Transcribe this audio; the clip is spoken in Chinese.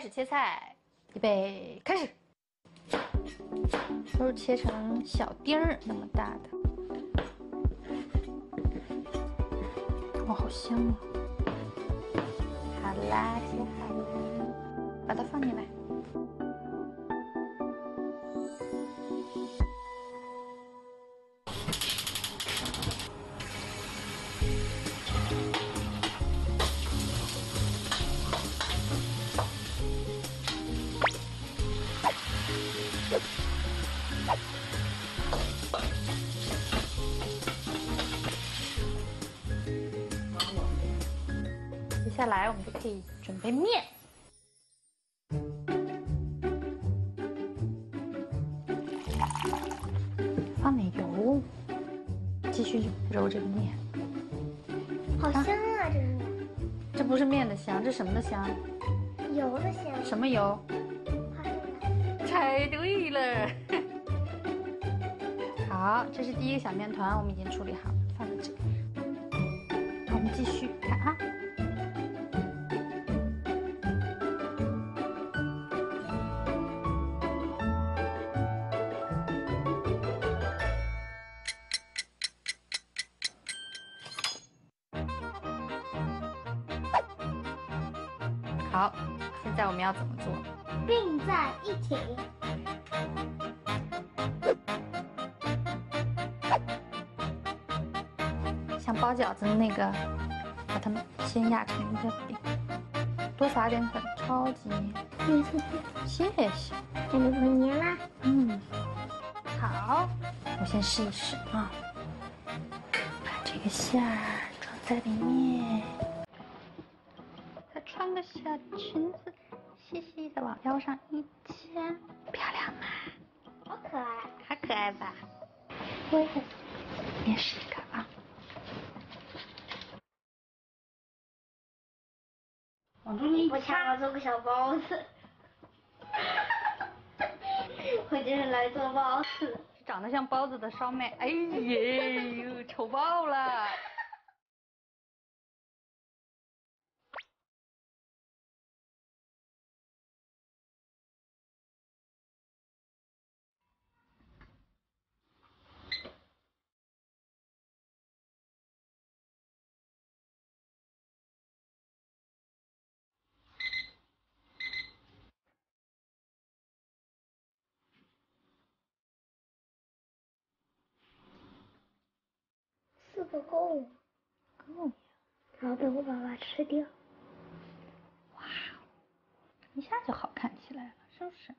开始切菜，预备开始。都是切成小丁儿那么大的，哇，好香啊！好啦，切好了，把它放进来。下来我们就可以准备面，放点油，继续揉这个面。好香啊！这是这不是面的香，这什么的香？油的香。什么油？猜对了。好，这是第一个小面团，我们已经处理好了，放在这里。我们继续好，现在我们要怎么做？并在一起。像包饺子的那个，把它们先压成一个饼，多撒点粉，超级黏。谢谢。谢谢。看你不黏啦？嗯，好，我先试一试啊，把这个馅儿装在里面，再小裙子，细细的往腰上一牵，漂亮吗？好可爱。好可爱吧？我也也试一个啊。往中间一我想要做个小包子。我就是来做包子。长得像包子的烧麦，哎呀，丑爆了！个够。够，然后被我爸爸吃掉。哇，一下就好看起来了，是不是？